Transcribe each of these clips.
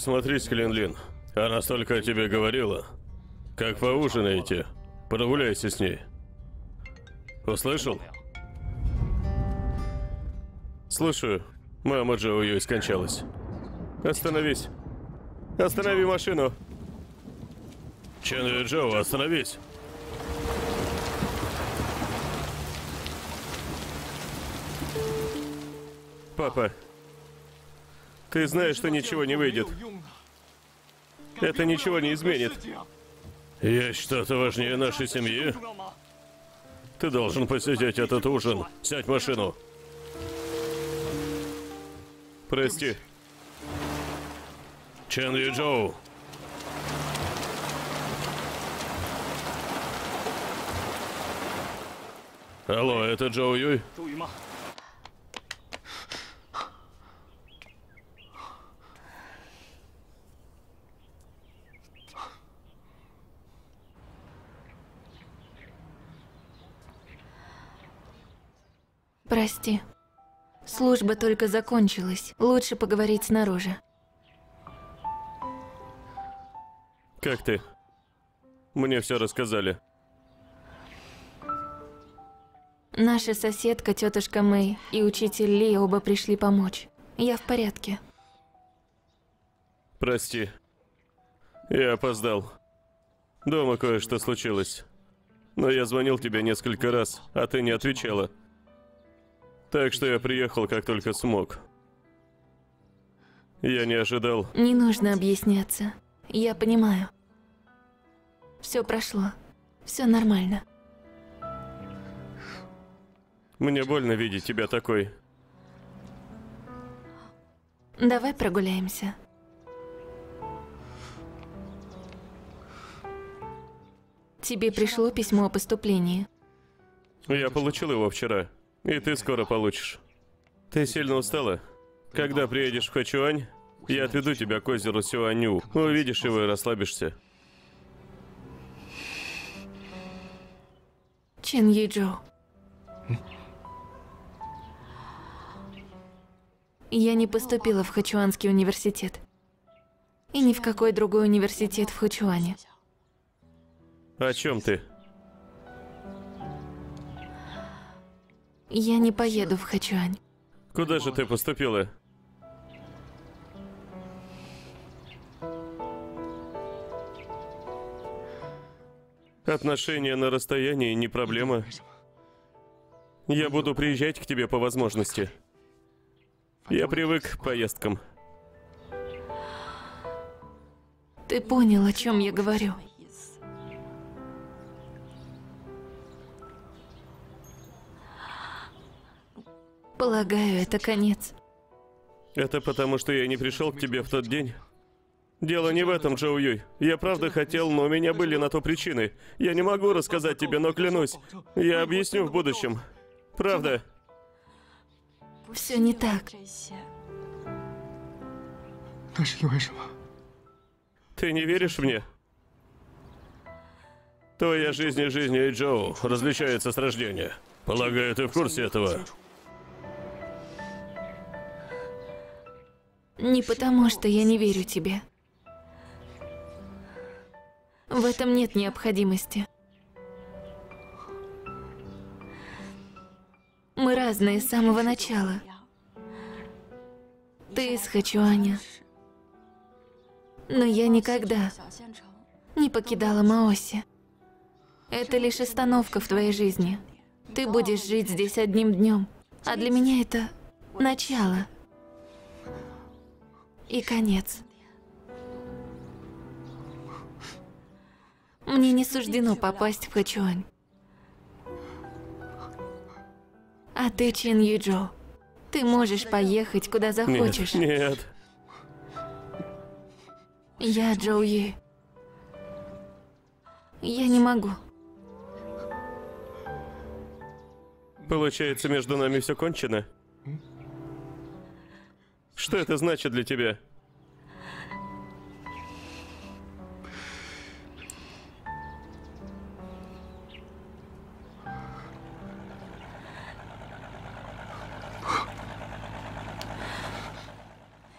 Присмотрись, Клинлин. Она столько о тебе говорила. Как поужинаете, прогуляйся с ней. Услышал? Слушаю. Мама Джо ее скончалась. Остановись. Останови машину. Чен и Джо, остановись. Папа, ты знаешь, что ничего не выйдет. Это ничего не изменит. Есть что-то важнее нашей семьи? Ты должен посидеть этот ужин. Сядь в машину. Прости. Чен Ю Джоу. Алло, это Джоу Юй? Прости. Служба только закончилась. Лучше поговорить снаружи. Как ты? Мне все рассказали. Наша соседка, тетушка Мэй и учитель Ли оба пришли помочь. Я в порядке. Прости. Я опоздал. Дома кое-что случилось. Но я звонил тебе несколько раз, а ты не отвечала. Так что я приехал, как только смог. Я не ожидал. Не нужно объясняться. Я понимаю. Все прошло. Все нормально. Мне больно видеть тебя такой. Давай прогуляемся. Тебе пришло письмо о поступлении. Я получил его вчера. И ты скоро получишь. Ты сильно устала? Когда приедешь в Хачуань, я отведу тебя к озеру Сюаню. Увидишь его и расслабишься. Чен Юджо. Я не поступила в Хачуанский университет. И ни в какой другой университет в Хачуане. О чем ты? Я не поеду в Хачуань. Куда же ты поступила? Отношения на расстоянии не проблема. Я буду приезжать к тебе по возможности. Я привык к поездкам. Ты понял, о чем я говорю? Полагаю, это конец. Это потому, что я не пришел к тебе в тот день? Дело не в этом, Джоу Юй. Я правда хотел, но у меня были на то причины. Я не могу рассказать тебе, но клянусь. Я объясню в будущем. Правда. Все не так. Ты не веришь мне? Твоя жизнь и жизнь Джоу различается с рождения. Полагаю, ты в курсе этого? Не потому, что я не верю тебе. В этом нет необходимости. Мы разные с самого начала. Ты из Хачуаня. Но я никогда не покидала Маоси. Это лишь остановка в твоей жизни. Ты будешь жить здесь одним днем, а для меня это начало и конец. Мне не суждено попасть в Хачуань. А ты Чин Юджо. Ты можешь поехать куда захочешь. Нет, нет. Я Джоу Ю. Я не могу. Получается, между нами все кончено? Что это значит для тебя?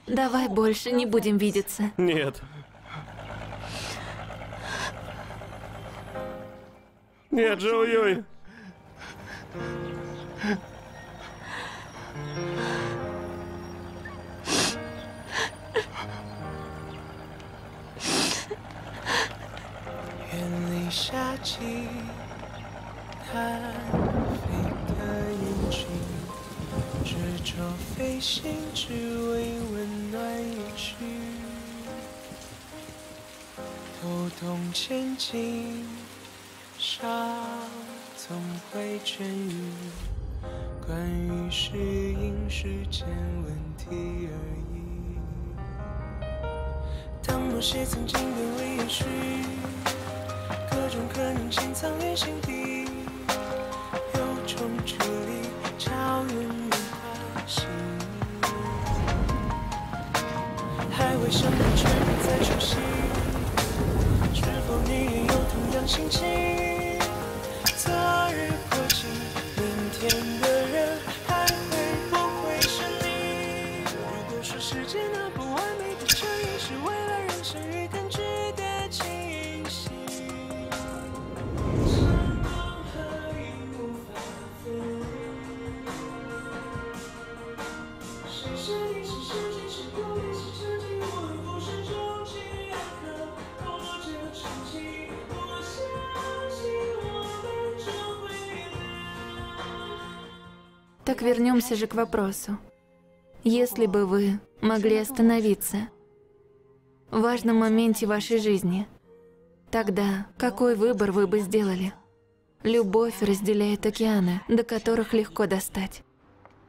Давай больше не будем видеться. Нет. Нет, 远离夏季，看飞的眼睛，执着飞行只为温暖一句。不动前进，伤总会痊愈。关于适应时间问题而已。当某些曾经的未延续。各种可能性藏于心底，有种距离叫远远关心。还未想到却又在熟悉，是否你也有同样心情？昨日过境，Так вернемся же к вопросу. Если бы вы могли остановиться в важном моменте вашей жизни, тогда какой выбор вы бы сделали? Любовь разделяет океаны, до которых легко достать.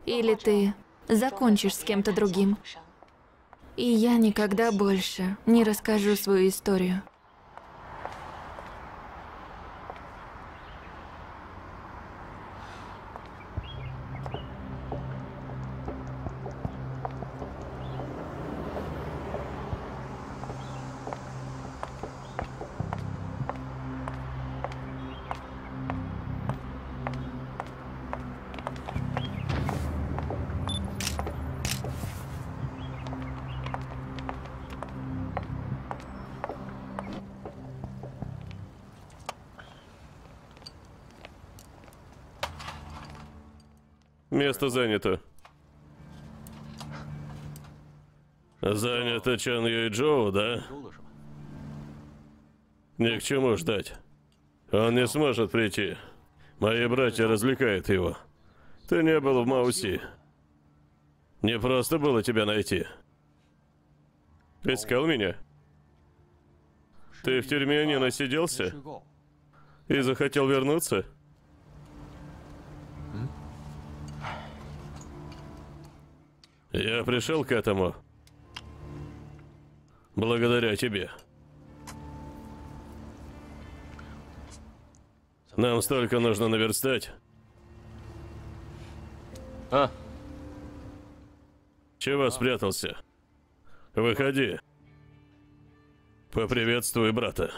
Или ты закончишь с кем-то другим. И я никогда больше не расскажу свою историю. Место занято. Занято Чан Юй Джоу, да? Ни к чему ждать. Он не сможет прийти. Мои братья развлекают его. Ты не был в Мауси. Не просто было тебя найти. Искал меня? Ты в тюрьме не насиделся? И захотел вернуться? Я пришел к этому. Благодаря тебе. Нам столько нужно наверстать. А, Чего спрятался? Выходи. Поприветствуй брата.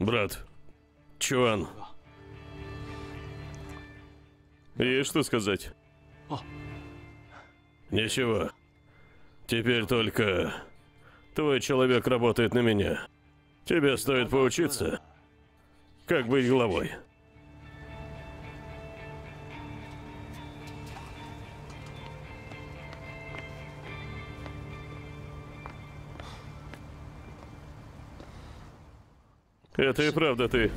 Брат, Чуан. Есть что сказать? Ничего. Теперь только твой человек работает на меня. Тебе стоит поучиться, как быть главой. Это и правда ты.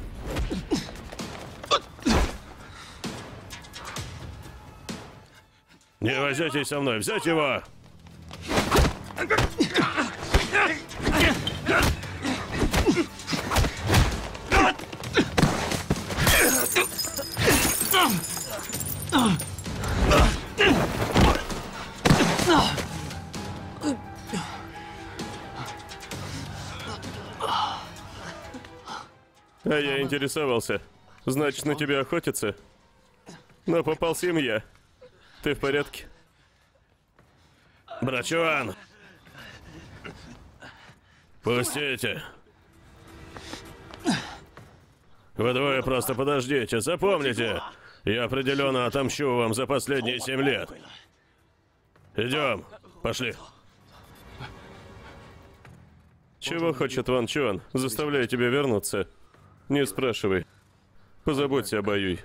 Не возитесь со мной, взять его! А я интересовался. Значит, на тебя охотятся? Но попался им я. Ты в порядке? Брачуан! Пустите. Вы двое просто подождите, запомните. Я определенно отомщу вам за последние семь лет. Идем, пошли. Чего хочет Ван Чуан? Заставляю тебя вернуться. Не спрашивай. Позаботься об Аюй.